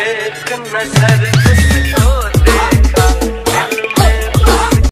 एक नजर